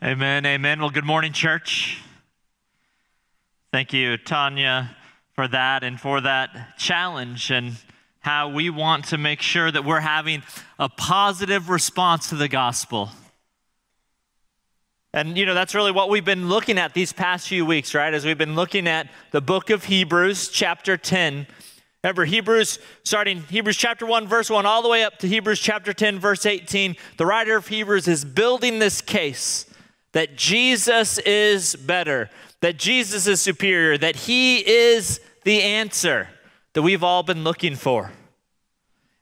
Amen, amen. Well, good morning, church. Thank you, Tanya, for that and for that challenge and how we want to make sure that we're having a positive response to the gospel. And, you know, that's really what we've been looking at these past few weeks, right? As we've been looking at the book of Hebrews, chapter 10. Remember, Hebrews, starting Hebrews chapter 1, verse 1, all the way up to Hebrews chapter 10, verse 18, the writer of Hebrews is building this case that Jesus is better, that Jesus is superior, that he is the answer that we've all been looking for.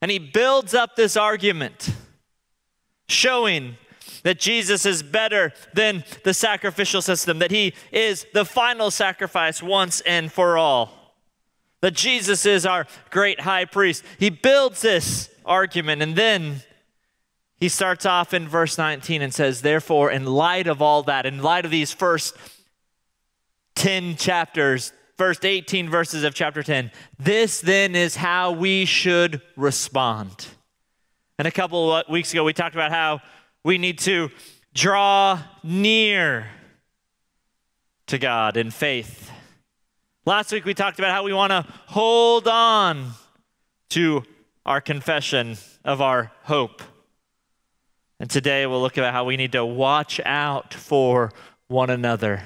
And he builds up this argument showing that Jesus is better than the sacrificial system, that he is the final sacrifice once and for all, that Jesus is our great high priest. He builds this argument and then he starts off in verse 19 and says, Therefore, in light of all that, in light of these first 10 chapters, first 18 verses of chapter 10, this then is how we should respond. And a couple of weeks ago, we talked about how we need to draw near to God in faith. Last week, we talked about how we want to hold on to our confession of our hope. And today we'll look at how we need to watch out for one another.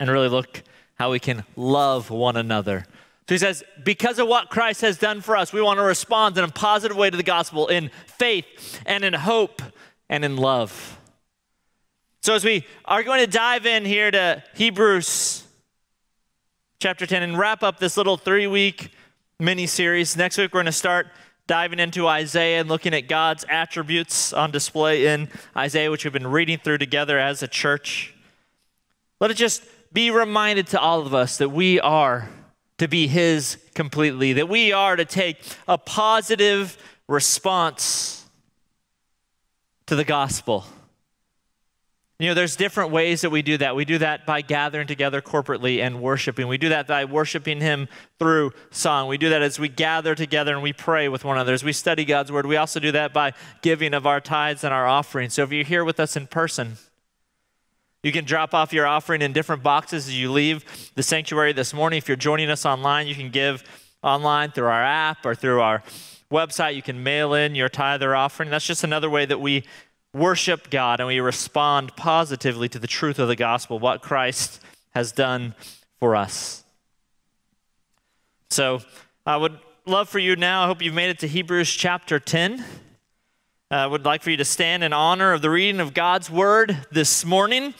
And really look how we can love one another. So he says, because of what Christ has done for us, we want to respond in a positive way to the gospel in faith and in hope and in love. So as we are going to dive in here to Hebrews chapter 10 and wrap up this little three week mini series, next week we're going to start diving into Isaiah and looking at God's attributes on display in Isaiah, which we've been reading through together as a church. Let it just be reminded to all of us that we are to be His completely, that we are to take a positive response to the gospel. You know, there's different ways that we do that. We do that by gathering together corporately and worshiping. We do that by worshiping Him through song. We do that as we gather together and we pray with one another, as we study God's Word. We also do that by giving of our tithes and our offerings. So if you're here with us in person, you can drop off your offering in different boxes as you leave the sanctuary this morning. If you're joining us online, you can give online through our app or through our website. You can mail in your tithe or offering. That's just another way that we worship God and we respond positively to the truth of the gospel, what Christ has done for us. So I would love for you now, I hope you've made it to Hebrews chapter 10. I would like for you to stand in honor of the reading of God's word this morning.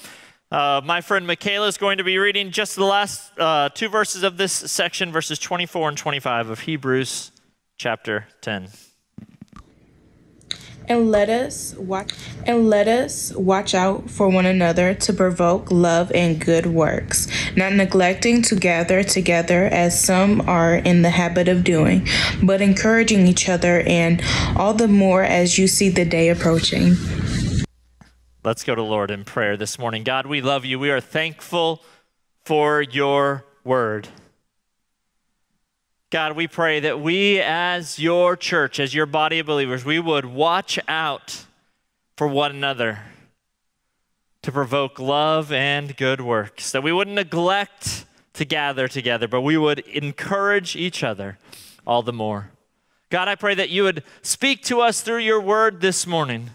Uh, my friend Michaela is going to be reading just the last uh, two verses of this section, verses 24 and 25 of Hebrews chapter 10 and let us watch and let us watch out for one another to provoke love and good works not neglecting to gather together as some are in the habit of doing but encouraging each other and all the more as you see the day approaching. Let's go to lord in prayer this morning. God we love you. We are thankful for your word God, we pray that we, as your church, as your body of believers, we would watch out for one another to provoke love and good works, that we wouldn't neglect to gather together, but we would encourage each other all the more. God, I pray that you would speak to us through your word this morning.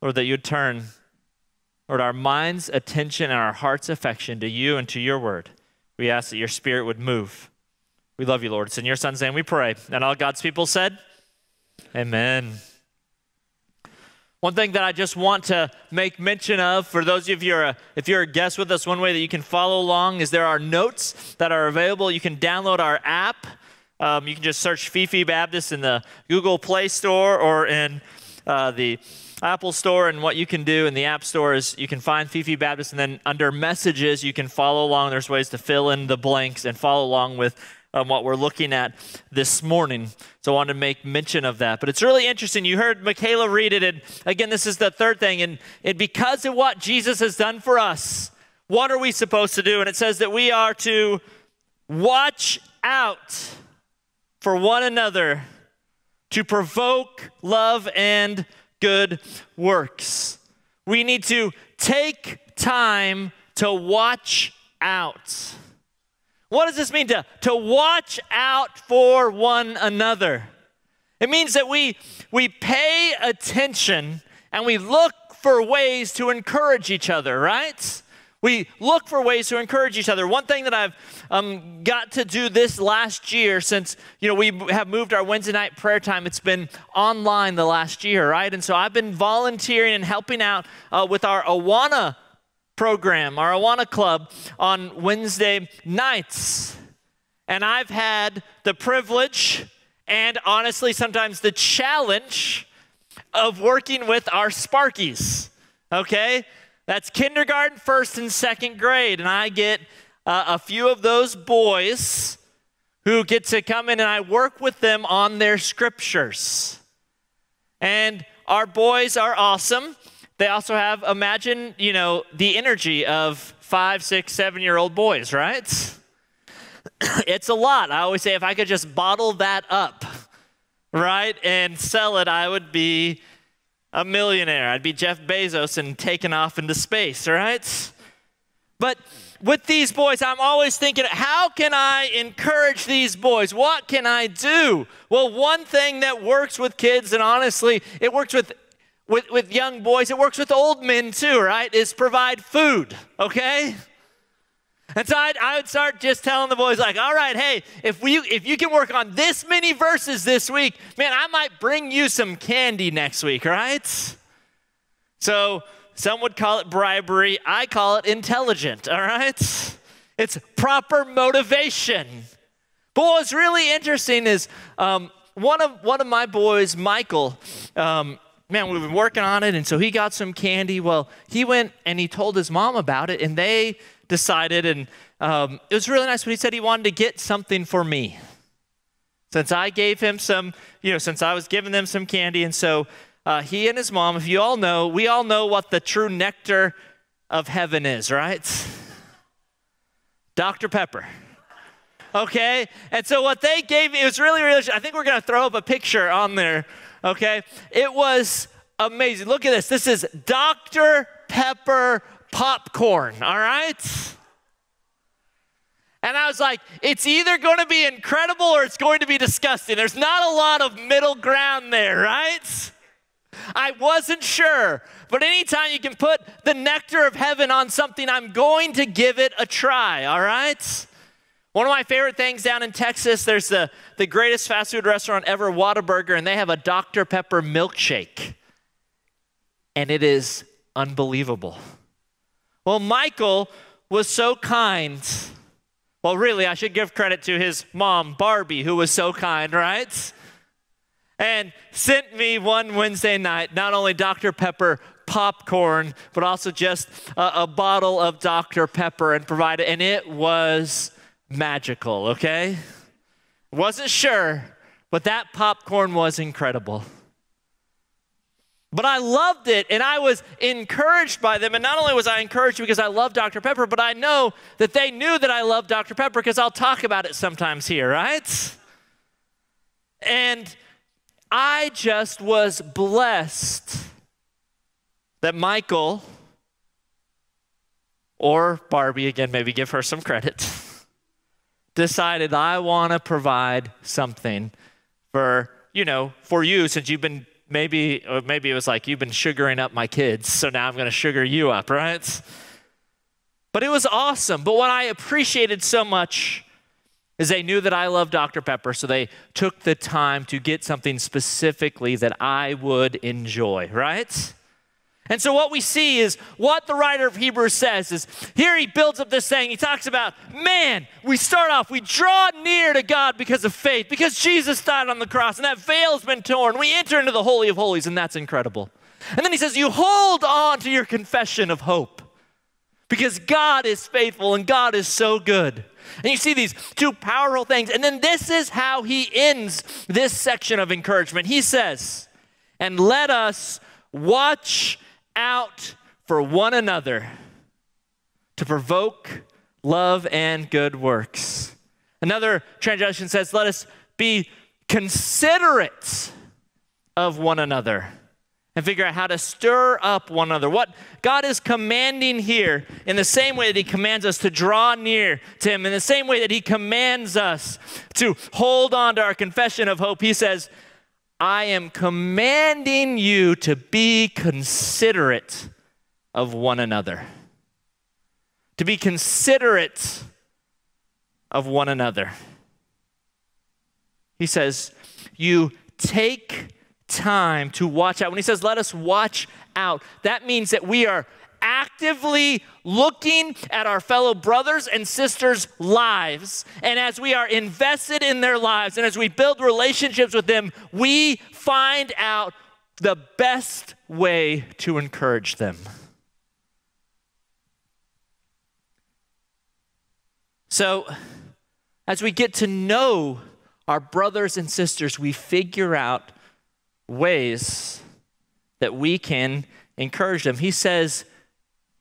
Lord, that you'd turn, Lord, our mind's attention and our heart's affection to you and to your word. We ask that your spirit would move we love you, Lord. It's in your son's name we pray. And all God's people said, Amen. One thing that I just want to make mention of for those of you if you're a guest with us, one way that you can follow along is there are notes that are available. You can download our app. Um, you can just search Fee Fee Baptist in the Google Play Store or in uh, the Apple Store. And what you can do in the App Store is you can find Fee Fee Baptist, and then under Messages, you can follow along. There's ways to fill in the blanks and follow along with um, what we're looking at this morning. So I want to make mention of that. But it's really interesting. You heard Michaela read it. And again, this is the third thing. And, and because of what Jesus has done for us, what are we supposed to do? And it says that we are to watch out for one another to provoke love and good works. We need to take time to watch out. What does this mean to, to watch out for one another? It means that we, we pay attention and we look for ways to encourage each other, right? We look for ways to encourage each other. One thing that I've um, got to do this last year, since you know we have moved our Wednesday night prayer time, it's been online the last year, right? And so I've been volunteering and helping out uh, with our Awana program, our Awana Club, on Wednesday nights. And I've had the privilege and honestly, sometimes the challenge of working with our Sparkies, okay? That's kindergarten, first, and second grade. And I get uh, a few of those boys who get to come in and I work with them on their scriptures. And our boys are awesome. They also have, imagine, you know, the energy of five, six, seven year old boys, right? it's a lot. I always say if I could just bottle that up, right, and sell it, I would be a millionaire. I'd be Jeff Bezos and taken off into space, right? But with these boys, I'm always thinking, how can I encourage these boys? What can I do? Well, one thing that works with kids, and honestly, it works with with, with young boys, it works with old men too, right? Is provide food, okay? And so I'd, I would start just telling the boys, like, all right, hey, if, we, if you can work on this many verses this week, man, I might bring you some candy next week, right? So some would call it bribery. I call it intelligent, all right? It's proper motivation. But what's really interesting is um, one, of, one of my boys, Michael, um, man, we've been working on it. And so he got some candy. Well, he went and he told his mom about it, and they decided, and um, it was really nice, but he said he wanted to get something for me. Since I gave him some, you know, since I was giving them some candy. And so uh, he and his mom, if you all know, we all know what the true nectar of heaven is, right? Dr. Pepper. Okay? And so what they gave me, it was really, really, I think we're going to throw up a picture on there okay? It was amazing. Look at this. This is Dr. Pepper popcorn, all right? And I was like, it's either going to be incredible or it's going to be disgusting. There's not a lot of middle ground there, right? I wasn't sure. But anytime you can put the nectar of heaven on something, I'm going to give it a try, all right? One of my favorite things down in Texas, there's the, the greatest fast food restaurant ever, Whataburger, and they have a Dr. Pepper milkshake. And it is unbelievable. Well, Michael was so kind. Well, really, I should give credit to his mom, Barbie, who was so kind, right? And sent me one Wednesday night not only Dr. Pepper popcorn, but also just a, a bottle of Dr. Pepper and provided, and it was magical, okay? Wasn't sure, but that popcorn was incredible. But I loved it and I was encouraged by them. And not only was I encouraged because I love Dr. Pepper, but I know that they knew that I love Dr. Pepper because I'll talk about it sometimes here, right? And I just was blessed that Michael or Barbie, again, maybe give her some credit decided I want to provide something for, you know, for you since you've been maybe or maybe it was like you've been sugaring up my kids, so now I'm going to sugar you up, right? But it was awesome. But what I appreciated so much is they knew that I love Dr. Pepper, so they took the time to get something specifically that I would enjoy, right? And so what we see is what the writer of Hebrews says is here he builds up this saying. He talks about, man, we start off, we draw near to God because of faith, because Jesus died on the cross and that veil's been torn. We enter into the Holy of Holies, and that's incredible. And then he says, you hold on to your confession of hope because God is faithful and God is so good. And you see these two powerful things. And then this is how he ends this section of encouragement. He says, and let us watch out for one another to provoke love and good works. Another translation says, Let us be considerate of one another. and figure out how to stir up one another. What God is commanding here, in the same way that He commands us to draw near to Him, in the same way that He commands us to hold on to our confession of hope, He says, I am commanding you to be considerate of one another. To be considerate of one another. He says, You take time to watch out. When he says, let us watch out, that means that we are actively looking at our fellow brothers and sisters' lives. And as we are invested in their lives and as we build relationships with them, we find out the best way to encourage them. So, as we get to know our brothers and sisters, we figure out ways that we can encourage them. He says,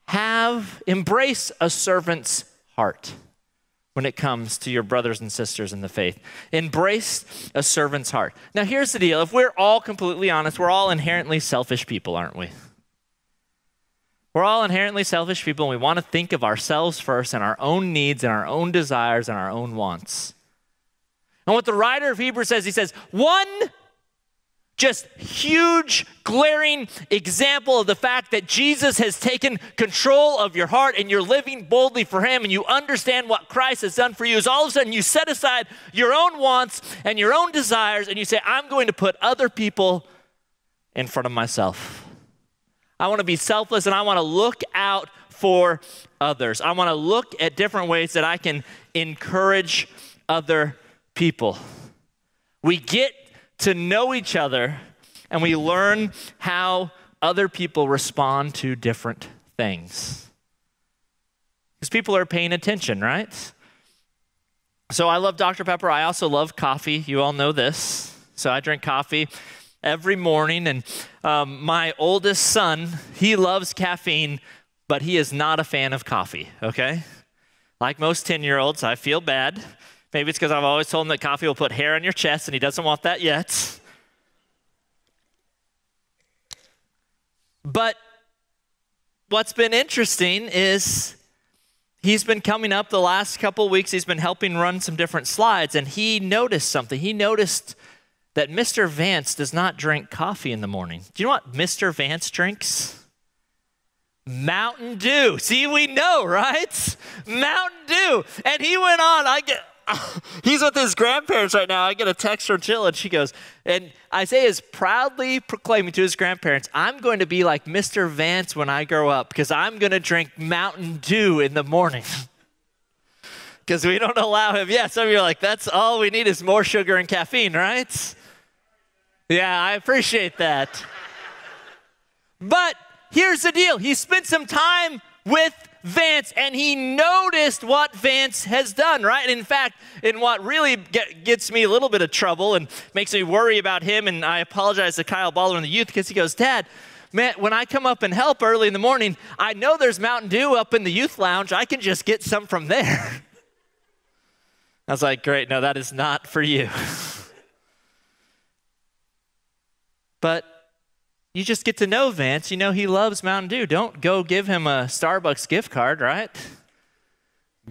have, embrace a servant's heart when it comes to your brothers and sisters in the faith. Embrace a servant's heart. Now, here's the deal if we're all completely honest, we're all inherently selfish people, aren't we? We're all inherently selfish people, and we want to think of ourselves first and our own needs and our own desires and our own wants. And what the writer of Hebrews says, he says, one just huge, glaring example of the fact that Jesus has taken control of your heart and you're living boldly for Him and you understand what Christ has done for you is all of a sudden you set aside your own wants and your own desires and you say, I'm going to put other people in front of myself. I want to be selfless and I want to look out for others. I want to look at different ways that I can encourage other people. We get to know each other and we learn how other people respond to different things. Because people are paying attention, right? So I love Dr. Pepper. I also love coffee. You all know this. So I drink coffee every morning. And um, my oldest son, he loves caffeine, but he is not a fan of coffee, okay? Like most 10 year olds, I feel bad. Maybe it's because I've always told him that coffee will put hair on your chest and he doesn't want that yet. But what's been interesting is he's been coming up the last couple weeks, he's been helping run some different slides, and he noticed something. He noticed that Mr. Vance does not drink coffee in the morning. Do you know what Mr. Vance drinks? Mountain Dew. See, we know, right? Mountain Dew. And he went on. I get he's with his grandparents right now. I get a text from Jill, and she goes, and Isaiah is proudly proclaiming to his grandparents, I'm going to be like Mr. Vance when I grow up because I'm going to drink Mountain Dew in the morning. Because we don't allow him. Yeah, some of you are like, that's all we need is more sugar and caffeine, right? Yeah, I appreciate that. But here's the deal he spent some time with Vance and he noticed what Vance has done, right? In fact, in what really get, gets me a little bit of trouble and makes me worry about him, and I apologize to Kyle Baldwin, the youth, because he goes, Dad, man, when I come up and help early in the morning, I know there's Mountain Dew up in the youth lounge. I can just get some from there. I was like, Great, no, that is not for you. but you just get to know Vance. You know he loves Mountain Dew. Don't go give him a Starbucks gift card, right?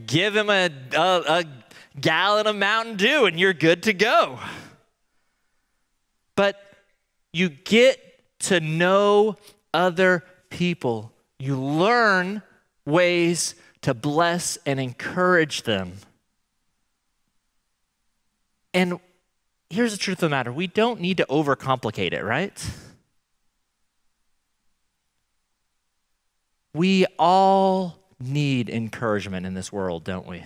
Give him a, a, a gallon of Mountain Dew and you're good to go. But you get to know other people. You learn ways to bless and encourage them. And here's the truth of the matter we don't need to overcomplicate it, right? We all need encouragement in this world, don't we?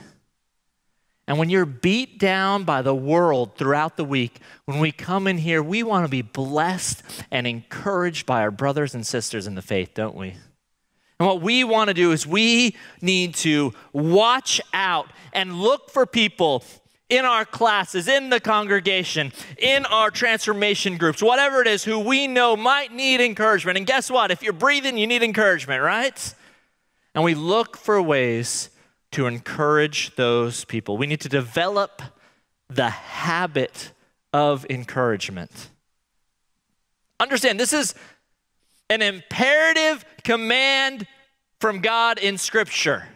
And when you're beat down by the world throughout the week, when we come in here, we want to be blessed and encouraged by our brothers and sisters in the faith, don't we? And what we want to do is we need to watch out and look for people in our classes, in the congregation, in our transformation groups, whatever it is, who we know might need encouragement. And guess what? If you're breathing, you need encouragement, right? And we look for ways to encourage those people. We need to develop the habit of encouragement. Understand, this is an imperative command from God in Scripture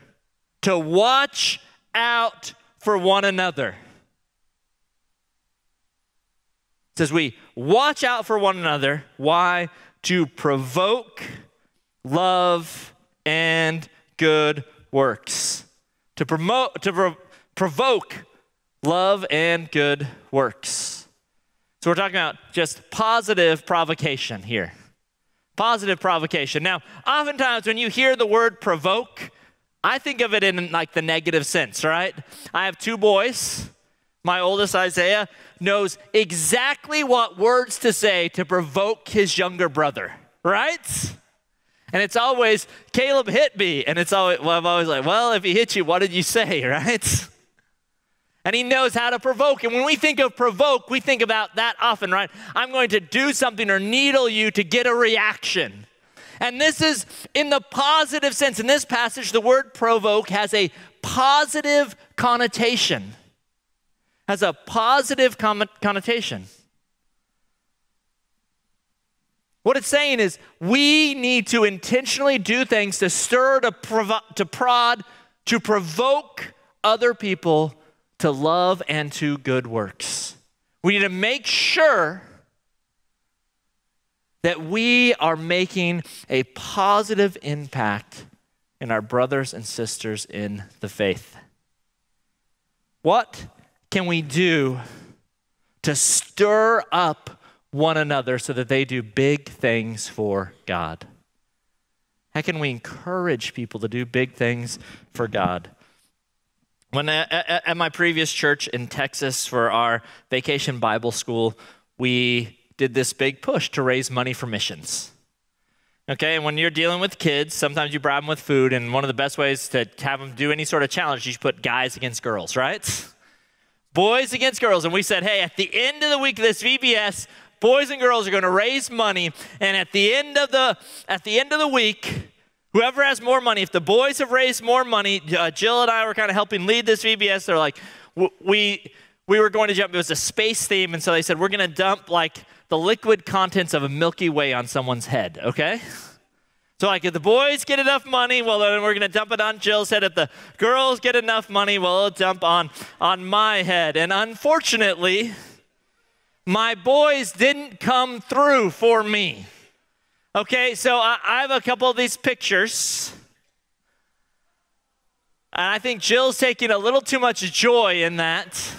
to watch out for one another. It says we watch out for one another. Why? To provoke love and good works. To promote, to pro- provoke love and good works. So we're talking about just positive provocation here. Positive provocation. Now, oftentimes when you hear the word provoke, I think of it in like the negative sense, right? I have two boys. My oldest, Isaiah, knows exactly what words to say to provoke his younger brother, right? And it's always, Caleb hit me. And it's always, well, I'm always like, well, if he hit you, what did you say, right? And he knows how to provoke. And when we think of provoke, we think about that often, right? I'm going to do something or needle you to get a reaction. And this is in the positive sense. In this passage, the word provoke has a positive connotation. Has a positive connotation. What it's saying is we need to intentionally do things to stir, to, to prod, to provoke other people to love and to good works. We need to make sure that we are making a positive impact in our brothers and sisters in the faith. What can we do to stir up one another so that they do big things for God? How can we encourage people to do big things for God? When uh, at my previous church in Texas for our vacation Bible school, we did this big push to raise money for missions. Okay, and when you're dealing with kids, sometimes you bribe them with food, and one of the best ways to have them do any sort of challenge, is you put guys against girls, right? Boys against girls. And we said, hey, at the end of the week of this VBS, boys and girls are going to raise money. And at the end of the at the end of the week whoever has more money if the boys have raised more money uh, jill and i were kind of helping lead this vbs they're like we we were going to jump. It was a space theme. And so they said we're going to dump like the liquid contents of a milky way on someone's head okay so like if the boys get enough money well then we're going to dump it on jill's head if the girls get enough money well it'll dump on on my head and unfortunately my boys didn't come through for me. Okay, so I, I have a couple of these pictures. And I think Jill's taking a little too much joy in that.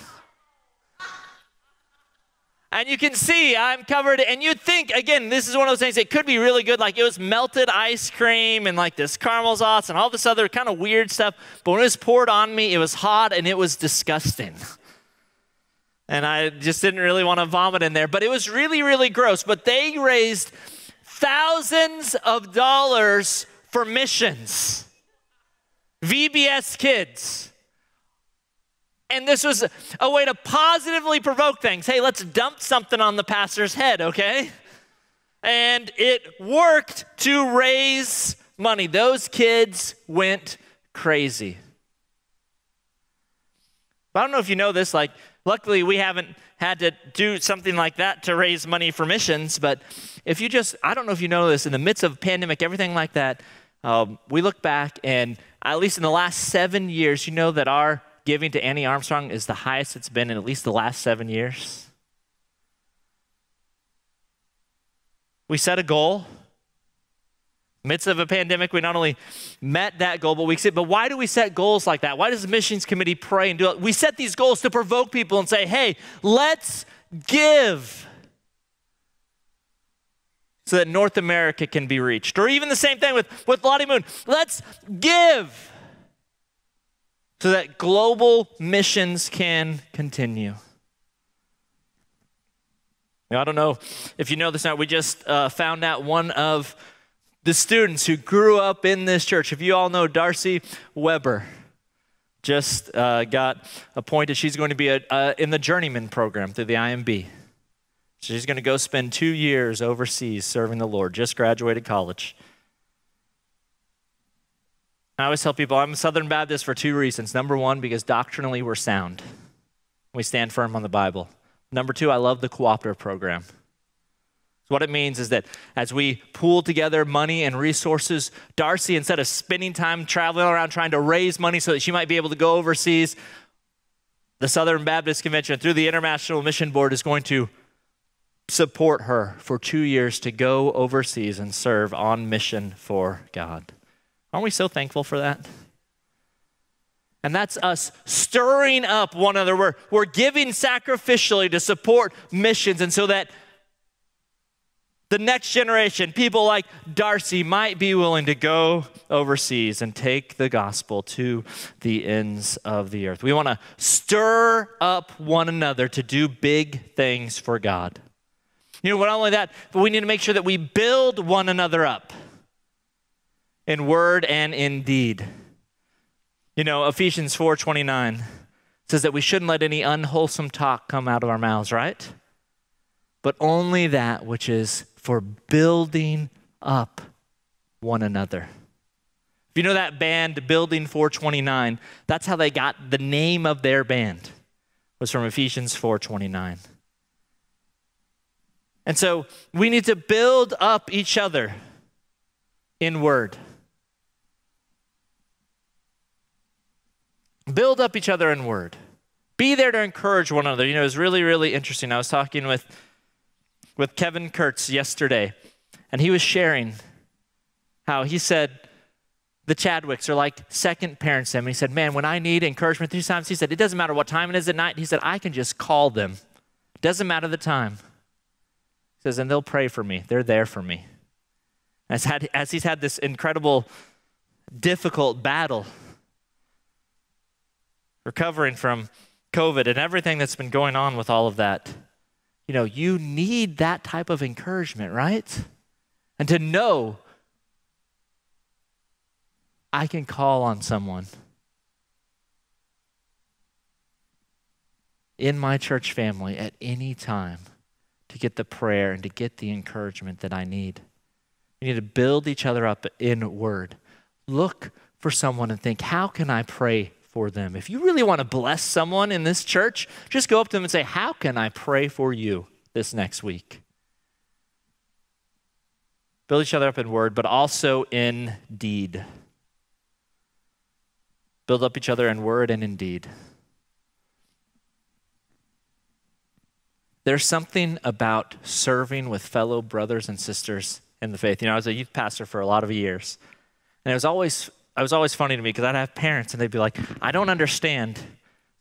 And you can see I'm covered, and you'd think, again, this is one of those things, it could be really good. Like it was melted ice cream and like this caramel sauce and all this other kind of weird stuff. But when it was poured on me, it was hot and it was disgusting and I just didn't really want to vomit in there, but it was really, really gross. But they raised thousands of dollars for missions. VBS kids. And this was a way to positively provoke things. Hey, let's dump something on the pastor's head, okay? And it worked to raise money. Those kids went crazy. But I don't know if you know this, like, Luckily, we haven't had to do something like that to raise money for missions. But if you just, I don't know if you know this, in the midst of pandemic, everything like that, um, we look back and at least in the last seven years, you know that our giving to Annie Armstrong is the highest it's been in at least the last seven years. We set a goal midst of a pandemic, we not only met that goal, but we said, but why do we set goals like that? Why does the missions committee pray and do it? We set these goals to provoke people and say, hey, let's give so that North America can be reached. Or even the same thing with, with Lottie Moon. Let's give so that global missions can continue. Now, I don't know if you know this now. We just uh, found out one of the students who grew up in this church. If you all know Darcy Weber, just uh, got appointed. She's going to be a, uh, in the journeyman program through the IMB. She's going to go spend two years overseas serving the Lord. Just graduated college. I always tell people I'm a Southern Baptist for two reasons. Number one, because doctrinally we're sound, we stand firm on the Bible. Number two, I love the cooperative program. So what it means is that as we pool together money and resources, Darcy, instead of spending time traveling around trying to raise money so that she might be able to go overseas, the Southern Baptist Convention, through the International Mission Board, is going to support her for two years to go overseas and serve on mission for God. Aren't we so thankful for that? And that's us stirring up one another. We're, we're giving sacrificially to support missions, and so that the next generation, people like Darcy, might be willing to go overseas and take the gospel to the ends of the earth. We want to stir up one another to do big things for God. You know, not only that, but we need to make sure that we build one another up in word and in deed. You know, Ephesians 4:29 says that we shouldn't let any unwholesome talk come out of our mouths, right? But only that which is for building up one another. If you know that band Building 429, that's how they got the name of their band. Was from Ephesians 429. And so we need to build up each other in word. Build up each other in word. Be there to encourage one another. You know, it was really, really interesting. I was talking with with Kevin Kurtz yesterday, and he was sharing how he said the Chadwicks are like second parents to him. He said, Man, when I need encouragement these times, he said, It doesn't matter what time it is at night. He said, I can just call them. Doesn't matter the time. He says, And they'll pray for me. They're there for me. As, had, as he's had this incredible, difficult battle recovering from COVID and everything that's been going on with all of that you know, you need that type of encouragement, right? And to know I can call on someone in my church family at any time to get the prayer and to get the encouragement that I need. We need to build each other up in word. Look for someone and think, how can I pray for them. If you really want to bless someone in this church, just go up to them and say, How can I pray for you this next week? Build each other up in word, but also in deed. Build up each other in word and in deed. There's something about serving with fellow brothers and sisters in the faith. You know, I was a youth pastor for a lot of years, and it was always it was always funny to me because I'd have parents and they'd be like, I don't understand.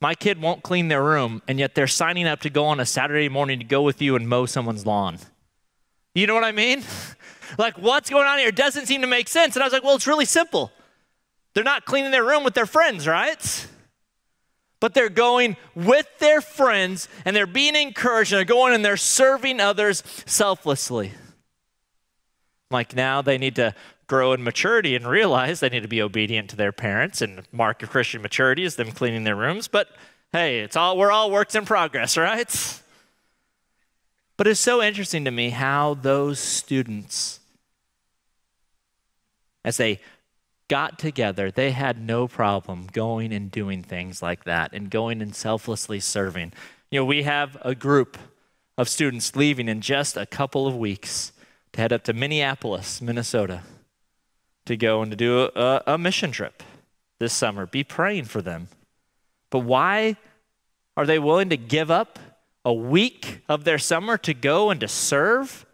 My kid won't clean their room, and yet they're signing up to go on a Saturday morning to go with you and mow someone's lawn. You know what I mean? like, what's going on here? It doesn't seem to make sense. And I was like, well, it's really simple. They're not cleaning their room with their friends, right? But they're going with their friends and they're being encouraged and they're going and they're serving others selflessly. Like now they need to grow in maturity and realize they need to be obedient to their parents and mark of Christian maturity is them cleaning their rooms. But hey, it's all we're all works in progress, right? But it's so interesting to me how those students, as they got together, they had no problem going and doing things like that and going and selflessly serving. You know, we have a group of students leaving in just a couple of weeks to head up to Minneapolis, Minnesota to go and to do a, a mission trip this summer. Be praying for them. But why are they willing to give up a week of their summer to go and to serve?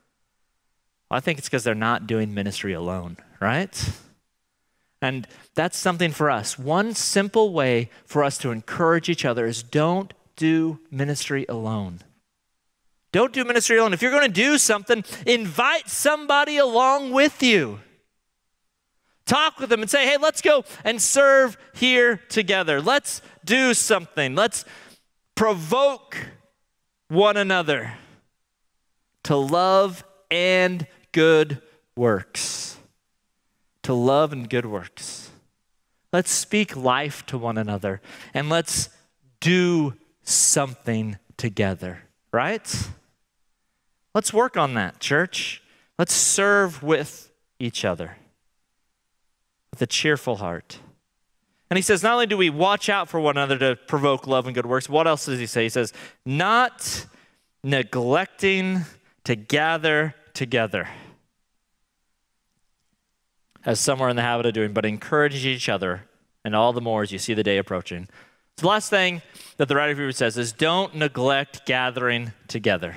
Well, I think it's because they're not doing ministry alone, right? And that's something for us. One simple way for us to encourage each other is don't do ministry alone. Don't do ministry alone. If you're going to do something, invite somebody along with you. Talk with them and say, hey, let's go and serve here together. Let's do something. Let's provoke one another to love and good works. To love and good works. Let's speak life to one another and let's do something together, right? Let's work on that, church. Let's serve with each other with a cheerful heart. And he says, not only do we watch out for one another to provoke love and good works, what else does he say? He says, not neglecting to gather together, as some are in the habit of doing, but encouraging each other, and all the more as you see the day approaching. So the last thing that the writer of Hebrews says is don't neglect gathering together.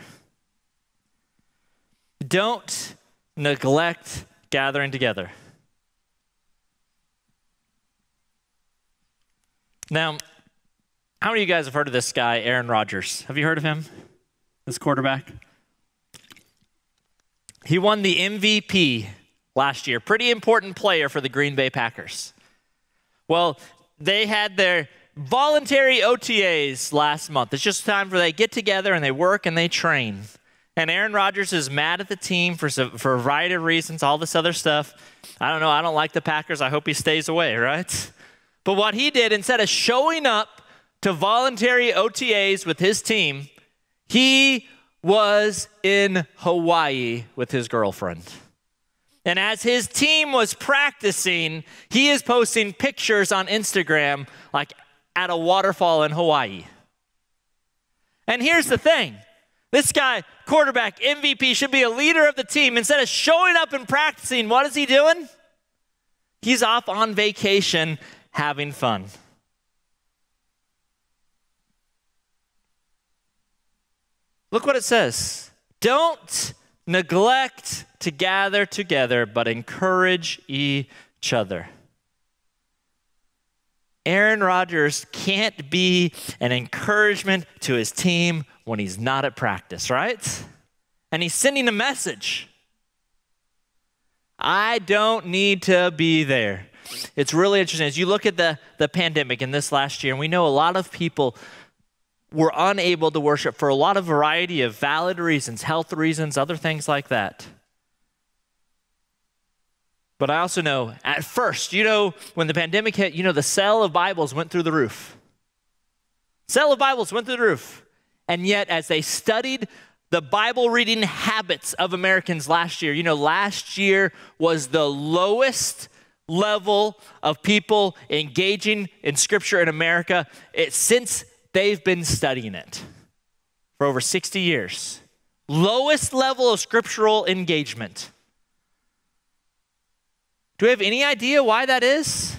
Don't neglect gathering together. Now, how many of you guys have heard of this guy, Aaron Rodgers? Have you heard of him? This quarterback? He won the MVP last year. Pretty important player for the Green Bay Packers. Well, they had their voluntary OTAs last month. It's just time for they get together and they work and they train. And Aaron Rodgers is mad at the team for, for a variety of reasons, all this other stuff. I don't know. I don't like the Packers. I hope he stays away, right? But what he did, instead of showing up to voluntary OTAs with his team, he was in Hawaii with his girlfriend. And as his team was practicing, he is posting pictures on Instagram like at a waterfall in Hawaii. And here's the thing this guy, quarterback, MVP, should be a leader of the team. Instead of showing up and practicing, what is he doing? He's off on vacation having fun. Look what it says. Don't neglect to gather together, but encourage each other. Aaron Rodgers can't be an encouragement to his team when he's not at practice, right? And he's sending a message. I don't need to be there. It's really interesting. As you look at the, the pandemic in this last year, and we know a lot of people were unable to worship for a lot of variety of valid reasons, health reasons, other things like that. But I also know at first, you know, when the pandemic hit, you know, the sale of Bibles went through the roof. Sale of Bibles went through the roof. And yet, as they studied the Bible reading habits of Americans last year, you know, last year was the lowest level of people engaging in Scripture in America it, since they've been studying it for over 60 years. Lowest level of scriptural engagement. Do we have any idea why that is?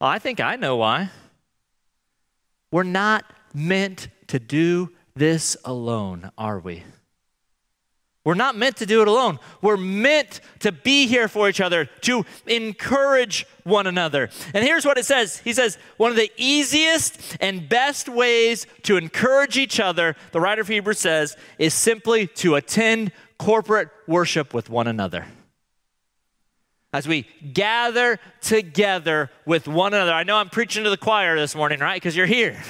Well, I think I know why. We're not meant to do this alone, are we? We're not meant to do it alone. We're meant to be here for each other, to encourage one another. And here's what it says He says, one of the easiest and best ways to encourage each other, the writer of Hebrews says, is simply to attend corporate worship with one another as we gather together with one another. I know I'm preaching to the choir this morning, right? Because you're here.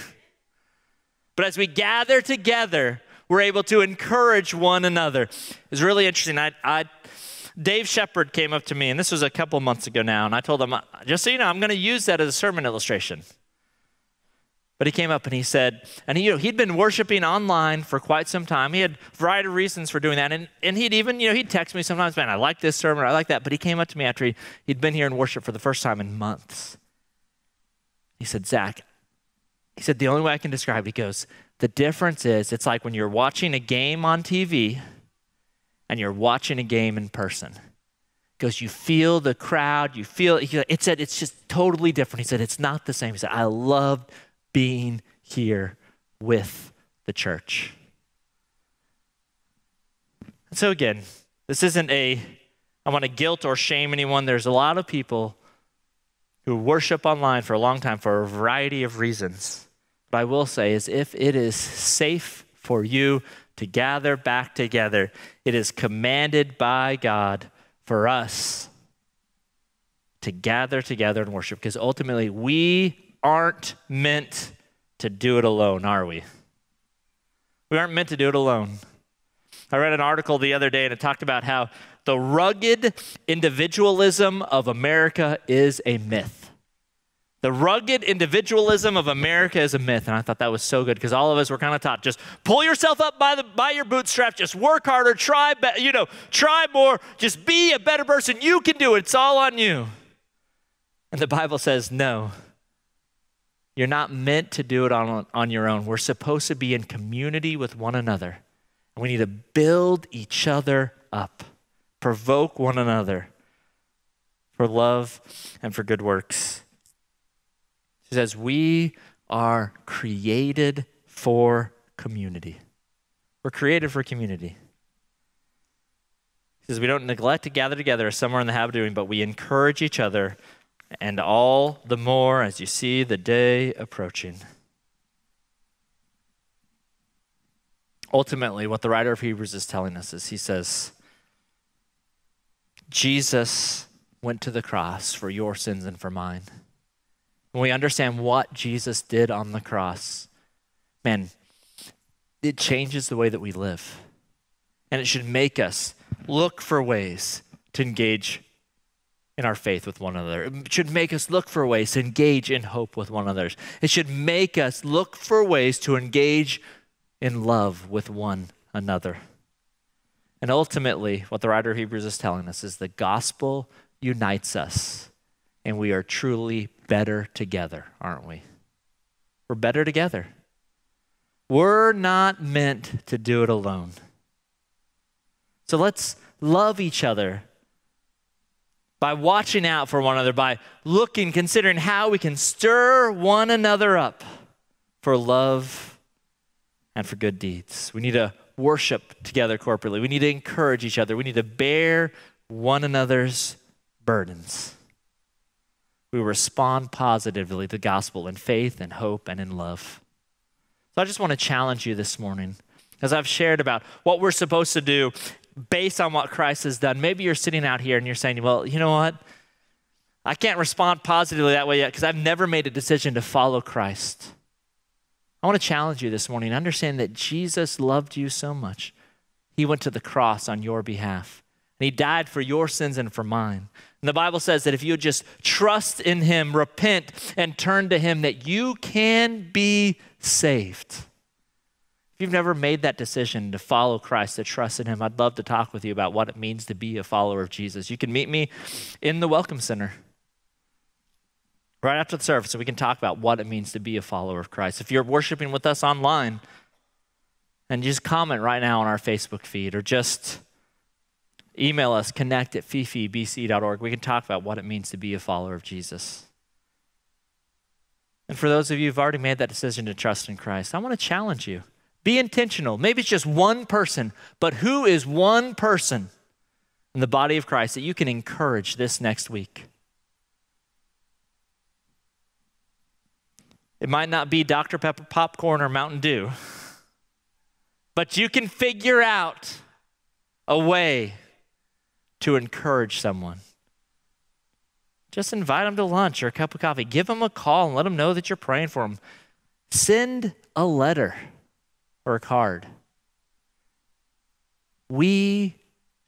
But as we gather together, we're able to encourage one another. It's really interesting. I, I, Dave Shepard came up to me, and this was a couple months ago now, and I told him, just so you know, I'm going to use that as a sermon illustration. But he came up and he said, and he, you know, he'd been worshiping online for quite some time. He had a variety of reasons for doing that. And, and he'd even, you know, he'd text me sometimes, man, I like this sermon, I like that. But he came up to me after he, he'd been here in worship for the first time in months. He said, Zach, he said, the only way I can describe it, he goes, the difference is it's like when you're watching a game on TV and you're watching a game in person. Because you feel the crowd, you feel, it said it's just totally different. He said, it's not the same. He said, I loved being here with the church. So, again, this isn't a, I want to guilt or shame anyone. There's a lot of people who worship online for a long time for a variety of reasons. But I will say is if it is safe for you to gather back together, it is commanded by God for us to gather together and worship because ultimately we aren't meant to do it alone, are we? We aren't meant to do it alone. I read an article the other day and it talked about how the rugged individualism of America is a myth. The rugged individualism of America is a myth. And I thought that was so good because all of us were kind of taught just pull yourself up by, the, by your bootstraps, just work harder, try, be, you know, try more, just be a better person. You can do it. It's all on you. And the Bible says, no, you're not meant to do it on, on your own. We're supposed to be in community with one another. We need to build each other up, provoke one another for love and for good works. He says, We are created for community. We're created for community. He says, We don't neglect to gather together as some are in the habit of doing, but we encourage each other, and all the more as you see the day approaching. Ultimately, what the writer of Hebrews is telling us is he says, Jesus went to the cross for your sins and for mine. When we understand what Jesus did on the cross, man, it changes the way that we live. And it should make us look for ways to engage in our faith with one another. It should make us look for ways to engage in hope with one another. It should make us look for ways to engage in love with one another. And ultimately, what the writer of Hebrews is telling us is the gospel unites us, and we are truly better together, aren't we? We're better together. We're not meant to do it alone. So let's love each other by watching out for one another, by looking, considering how we can stir one another up for love and for good deeds. We need to worship together corporately. We need to encourage each other. We need to bear one another's burdens. We respond positively to the gospel in faith and hope and in love. So I just want to challenge you this morning as I've shared about what we're supposed to do based on what Christ has done. Maybe you're sitting out here and you're saying, well, you know what? I can't respond positively that way yet because I've never made a decision to follow Christ. I want to challenge you this morning. Understand that Jesus loved you so much. He went to the cross on your behalf. He died for your sins and for mine. And the Bible says that if you just trust in him, repent, and turn to him, that you can be saved. If you've never made that decision to follow Christ, to trust in him, I'd love to talk with you about what it means to be a follower of Jesus. You can meet me in the Welcome Center right after the service so we can talk about what it means to be a follower of Christ. If you're worshiping with us online, and just comment right now on our Facebook feed or just email us connect at feefeebc.org. We can talk about what it means to be a follower of Jesus. And for those of you who've already made that decision to trust in Christ, I want to challenge you. Be intentional. Maybe it's just one person, but who is one person in the body of Christ that you can encourage this next week? It might not be Dr. Pepper popcorn or Mountain Dew, but you can figure out a way to encourage someone. Just invite them to lunch or a cup of coffee. Give them a call and let them know that you're praying for them. Send a letter or a card. We,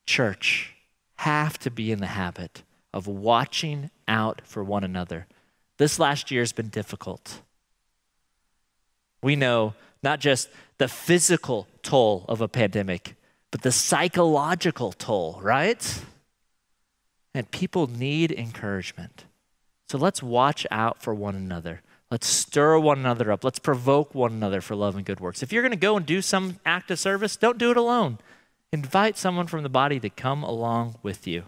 church, have to be in the habit of watching out for one another. This last year has been difficult. We know not just the physical toll of a pandemic, but the psychological toll, right? And people need encouragement. So let's watch out for one another. Let's stir one another up. Let's provoke one another for love and good works. If you're going to go and do some act of service, don't do it alone. Invite someone from the body to come along with you.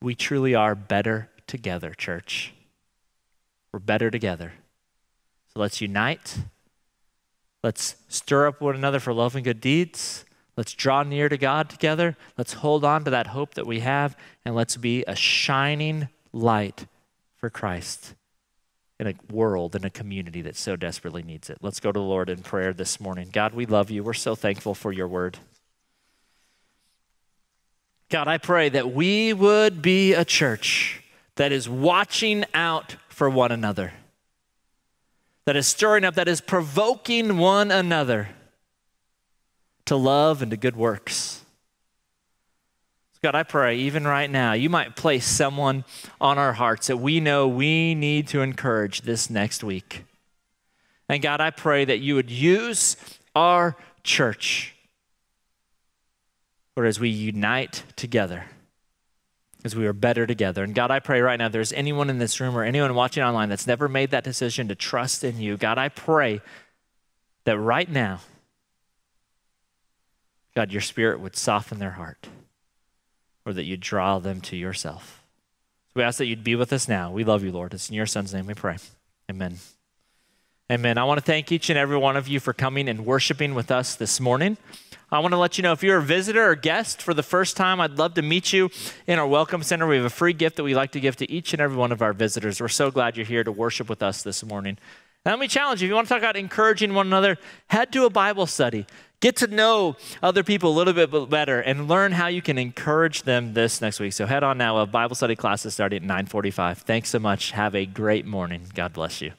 We truly are better together, church. We're better together. So let's unite. Let's stir up one another for love and good deeds. Let's draw near to God together. Let's hold on to that hope that we have, and let's be a shining light for Christ in a world, in a community that so desperately needs it. Let's go to the Lord in prayer this morning. God, we love you. We're so thankful for your word. God, I pray that we would be a church that is watching out for one another, that is stirring up, that is provoking one another to love and to good works. God, I pray even right now, you might place someone on our hearts that we know we need to encourage this next week. And God, I pray that you would use our church, or as we unite together as we are better together. And God, I pray right now, there's anyone in this room or anyone watching online that's never made that decision to trust in you. God, I pray that right now, God, your spirit would soften their heart or that you'd draw them to yourself. So we ask that you'd be with us now. We love you, Lord. It's in your son's name we pray. Amen. Amen. I want to thank each and every one of you for coming and worshiping with us this morning. I want to let you know if you're a visitor or guest for the first time, I'd love to meet you in our Welcome Center. We have a free gift that we like to give to each and every one of our visitors. We're so glad you're here to worship with us this morning. And let me challenge you if you want to talk about encouraging one another, head to a Bible study. Get to know other people a little bit better and learn how you can encourage them this next week. So head on now. A Bible study class is starting at 9:45. Thanks so much. Have a great morning. God bless you.